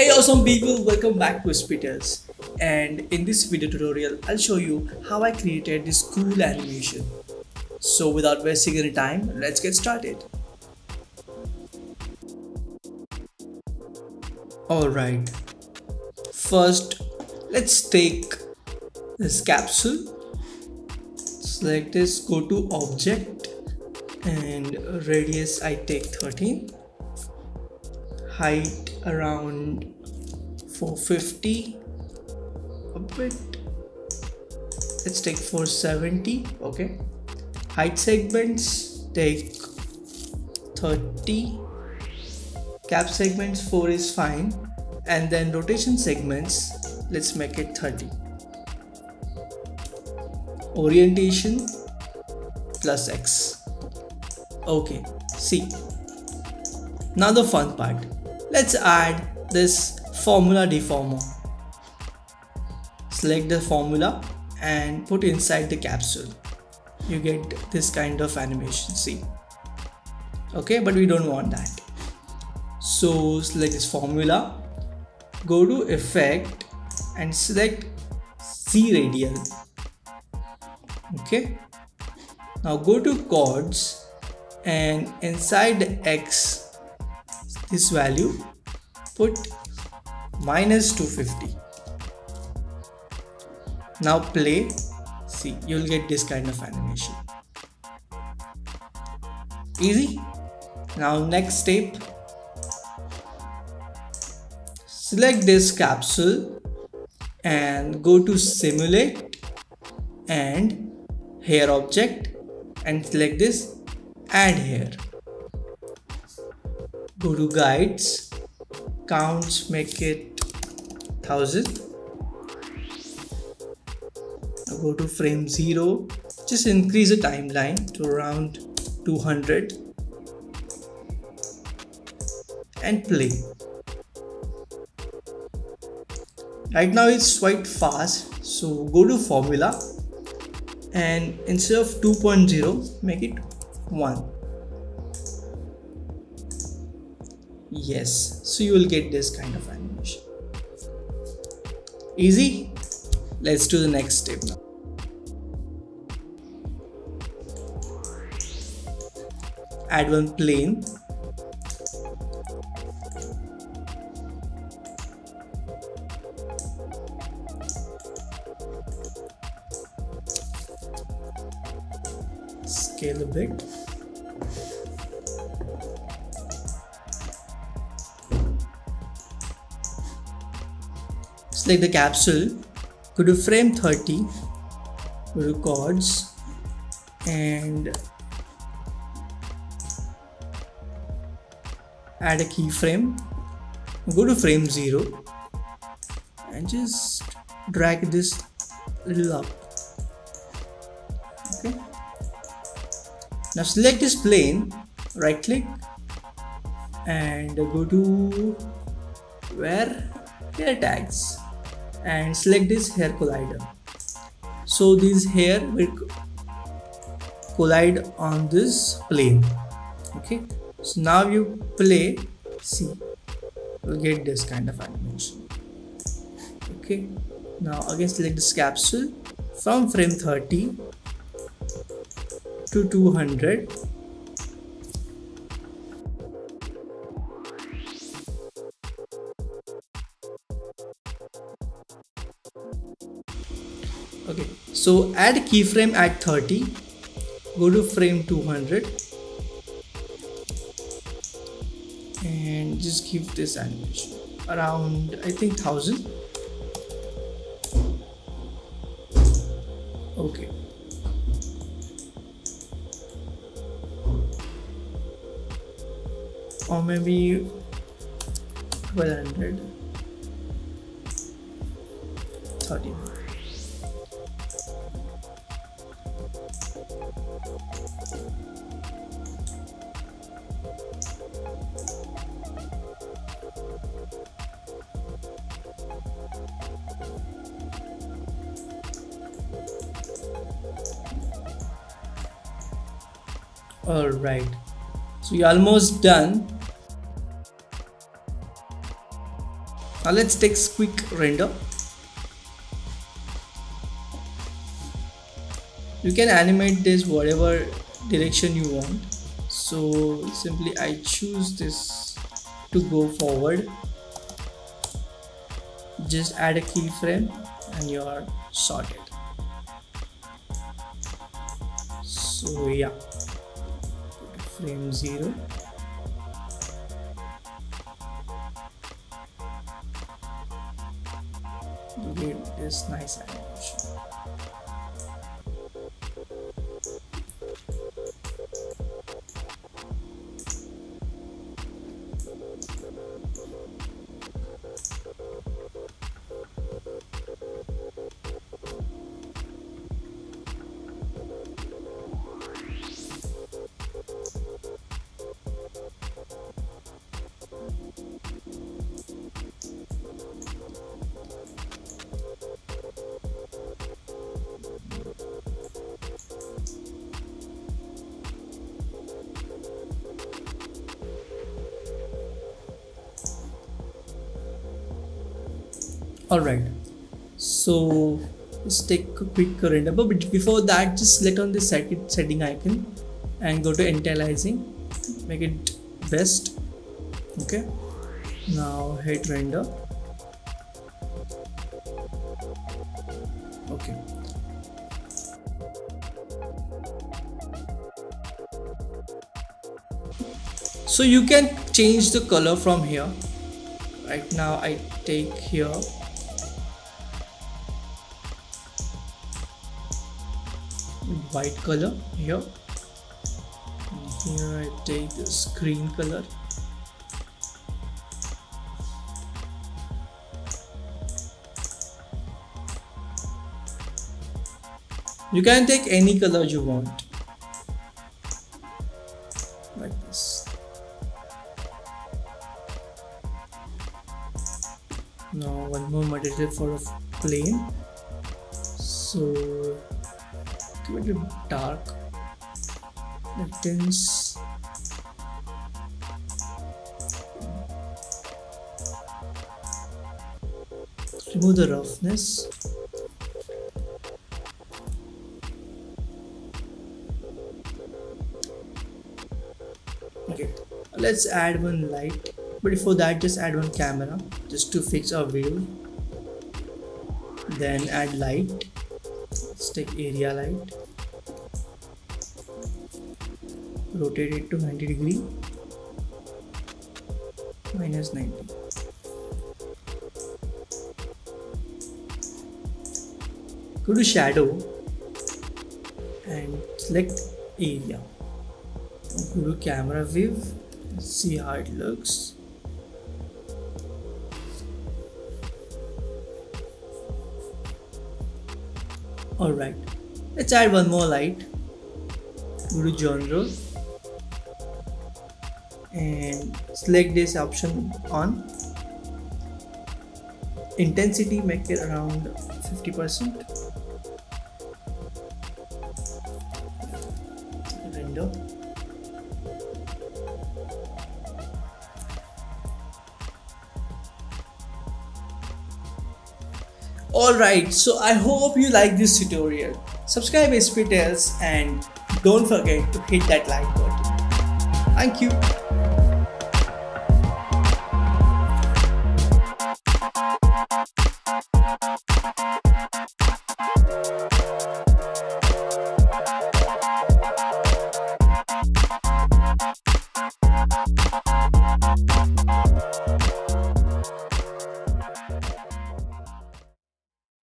Hey awesome people, welcome back to SP Tales and in this video tutorial I'll show you how I created this cool animation. So without wasting any time, let's get started. Alright, first let's take this capsule, select this, go to object and radius I take 13 height around 450 a bit. Let's take 470 okay? Height segments take 30 cap segments 4 is fine. And then rotation segments let's make it 30 orientation plus x. Okay see. Now the fun part let's add this formula deformer. Select the formula and put inside the capsule. You get this kind of animation see? Okay but we don't want that. So select this formula. Go to effect and select z radial. Okay? Now go to coords and inside the x this value put minus 250 now play see you'll get this kind of animation. Easy. Now next step. Select this capsule and go to simulate and hair object and select this add hair go to guides. Counts make it 1000 go to frame 0 just increase the timeline to around 200 and play. Right now it's quite fast. So go to formula. And instead of 2.0 make it 1 yes. So you will get this kind of animation. Easy? Let's do the next step now. Add one plane. Scale a bit select the capsule go to frame 30 go to coords and add a keyframe. Go to frame 0 and just drag this little up. Okay. Now select this plane right click and go to where hair tags and select this hair collider. So this hair will collide on this plane. Okay. So now you play see you'll get this kind of animation. Okay. Now again select this capsule from frame 30 to 200 okay. So add keyframe at 30 go to frame 200 and just give this animation around i think 1000 okay. Or maybe 1200 30 all right. So you're almost done. Now let's take a quick render. You can animate this whatever direction you want. So simply I choose this to go forward. Just add a keyframe and you are sorted. So yeah frame 0 get this nice animation all right. So let's take a quick render but before that just select on the setting icon and go to anti-aliasing make it best. Okay. Now hit render. Okay. So you can change the color from here. Right now I take here white color. Here. Here I take this green color. You can take any color you want. Like this. Now one more material for a plane. So give it a dark. The tints remove the roughness. Okay let's add one light. But before that just add one camera just to fix our view. Then add light take area light rotate it to 90 degree minus 90 go to shadow and select area. Go to camera view see how it looks alright let's add one more light. Go to genre and select this option on. Intensity make it around 50% alright so I hope you like this tutorial. Subscribe SP Tales and don't forget to hit that like button. Thank you